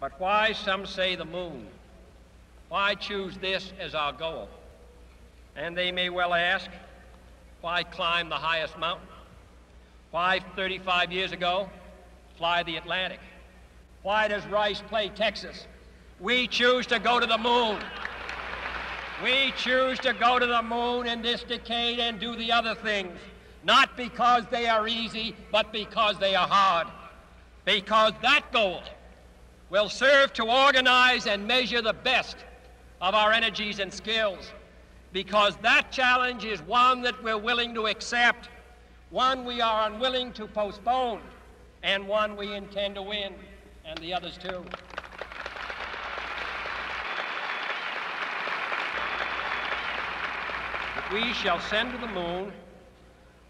But why, some say, the moon? Why choose this as our goal? And they may well ask, why climb the highest mountain? Why, 35 years ago, fly the Atlantic? Why does Rice play Texas? We choose to go to the moon. We choose to go to the moon in this decade and do the other things, not because they are easy, but because they are hard. Because that goal will serve to organize and measure the best of our energies and skills. Because that challenge is one that we're willing to accept, one we are unwilling to postpone, and one we intend to win, and the others too. we shall send to the moon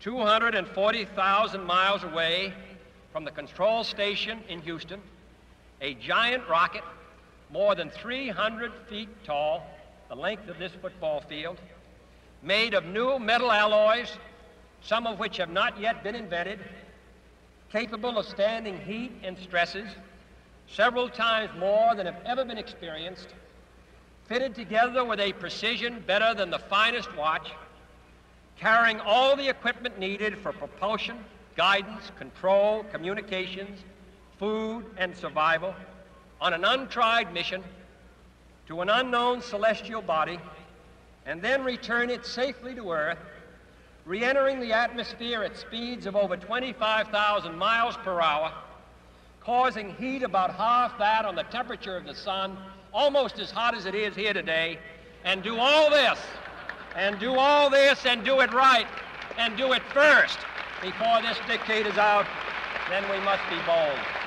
240,000 miles away from the control station in Houston a giant rocket more than 300 feet tall, the length of this football field, made of new metal alloys, some of which have not yet been invented, capable of standing heat and stresses several times more than have ever been experienced, fitted together with a precision better than the finest watch, carrying all the equipment needed for propulsion, guidance, control, communications, food, and survival on an untried mission to an unknown celestial body and then return it safely to Earth, re entering the atmosphere at speeds of over 25,000 miles per hour, causing heat about half that on the temperature of the sun almost as hot as it is here today, and do all this, and do all this, and do it right, and do it first before this decade is out, then we must be bold.